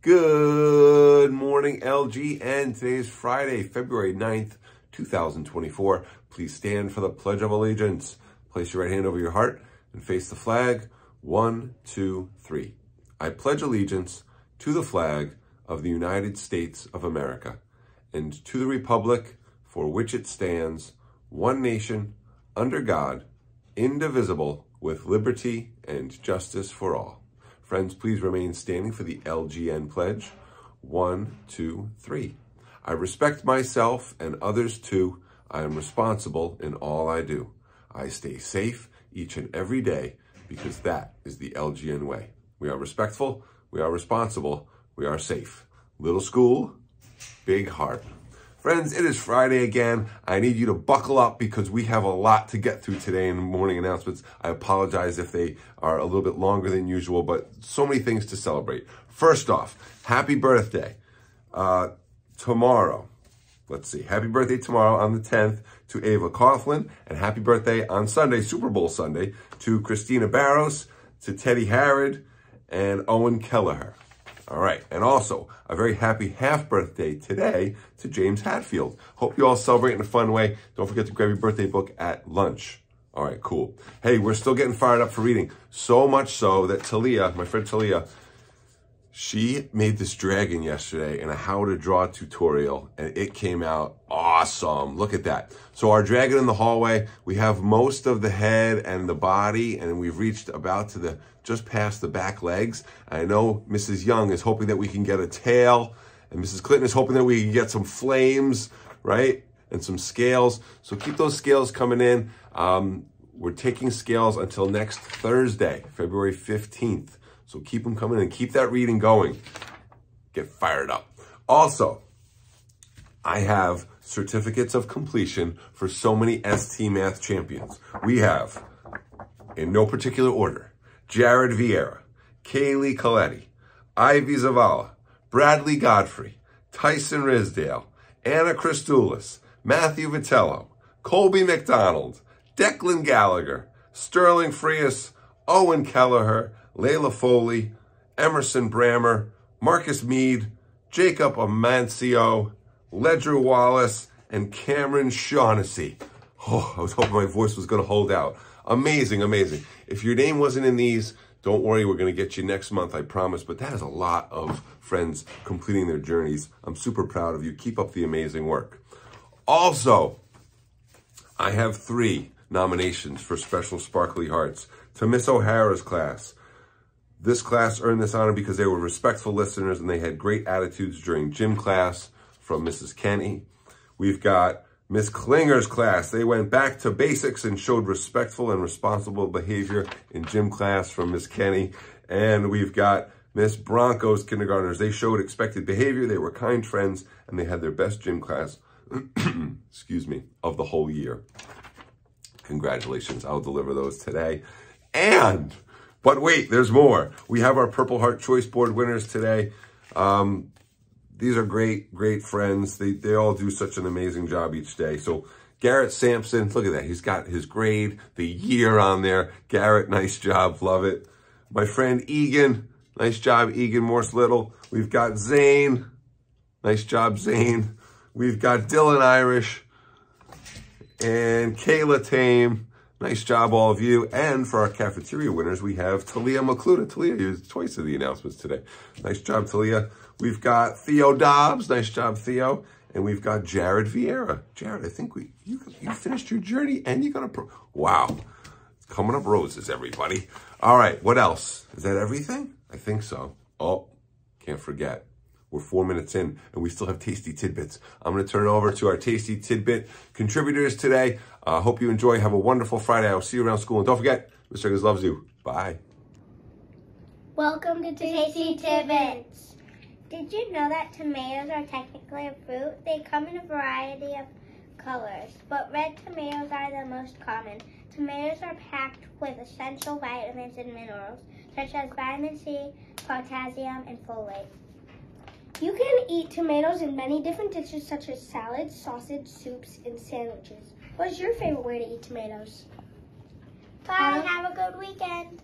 Good morning, LG, and today is Friday, February 9th, 2024. Please stand for the Pledge of Allegiance. Place your right hand over your heart and face the flag. One, two, three. I pledge allegiance to the flag of the United States of America and to the republic for which it stands, one nation, under God, indivisible, with liberty and justice for all. Friends, please remain standing for the LGN pledge. One, two, three. I respect myself and others too. I am responsible in all I do. I stay safe each and every day because that is the LGN way. We are respectful, we are responsible, we are safe. Little school, big heart. Friends, it is Friday again. I need you to buckle up because we have a lot to get through today in the morning announcements. I apologize if they are a little bit longer than usual, but so many things to celebrate. First off, happy birthday. Uh, tomorrow, let's see, happy birthday tomorrow on the 10th to Ava Coughlin, and happy birthday on Sunday, Super Bowl Sunday, to Christina Barros, to Teddy Harrod, and Owen Kelleher. All right. And also, a very happy half birthday today to James Hatfield. Hope you all celebrate in a fun way. Don't forget to grab your birthday book at lunch. All right, cool. Hey, we're still getting fired up for reading. So much so that Talia, my friend Talia, she made this dragon yesterday in a how to draw tutorial and it came out awesome. Look at that. So our dragon in the hallway, we have most of the head and the body and we've reached about to the, just past the back legs. I know Mrs. Young is hoping that we can get a tail and Mrs. Clinton is hoping that we can get some flames, right? And some scales. So keep those scales coming in. Um, we're taking scales until next Thursday, February 15th. So keep them coming and keep that reading going. Get fired up. Also, I have certificates of completion for so many ST Math champions. We have, in no particular order, Jared Vieira, Kaylee Coletti, Ivy Zavala, Bradley Godfrey, Tyson Risdale, Anna Christoulis, Matthew Vitello, Colby McDonald, Declan Gallagher, Sterling Frias, Owen Kelleher, Layla Foley, Emerson Brammer, Marcus Mead, Jacob Amancio, Ledger Wallace, and Cameron Shaughnessy. Oh, I was hoping my voice was going to hold out. Amazing, amazing. If your name wasn't in these, don't worry, we're going to get you next month, I promise. But that is a lot of friends completing their journeys. I'm super proud of you. Keep up the amazing work. Also, I have three nominations for Special Sparkly Hearts to Miss O'Hara's class. This class earned this honor because they were respectful listeners and they had great attitudes during gym class from Mrs. Kenny. We've got Miss Klinger's class. They went back to basics and showed respectful and responsible behavior in gym class from Miss Kenny. And we've got Miss Bronco's kindergartners. They showed expected behavior. They were kind friends and they had their best gym class, excuse me, of the whole year. Congratulations. I'll deliver those today. And but wait, there's more. We have our Purple Heart Choice Board winners today. Um, these are great, great friends. They, they all do such an amazing job each day. So Garrett Sampson, look at that. He's got his grade, the year on there. Garrett, nice job. Love it. My friend Egan, nice job, Egan Morse Little. We've got Zane. Nice job, Zane. We've got Dylan Irish and Kayla Tame. Nice job, all of you. And for our cafeteria winners, we have Talia McCluda. Talia used twice of the announcements today. Nice job, Talia. We've got Theo Dobbs. Nice job, Theo. And we've got Jared Vieira. Jared, I think we you you finished your journey and you got gonna pro wow. Coming up roses, everybody. All right, what else? Is that everything? I think so. Oh, can't forget. We're four minutes in and we still have tasty tidbits. I'm going to turn it over to our tasty tidbit contributors today. I uh, hope you enjoy. Have a wonderful Friday. I'll see you around school. And don't forget, Mr. Eggers loves you. Bye. Welcome to Tasty Tidbits. Did you know that tomatoes are technically a fruit? They come in a variety of colors, but red tomatoes are the most common. Tomatoes are packed with essential vitamins and minerals, such as vitamin C, potassium, and folate. You can eat tomatoes in many different dishes such as salads, sausage, soups, and sandwiches. What is your favorite way to eat tomatoes? Bye, have a good weekend.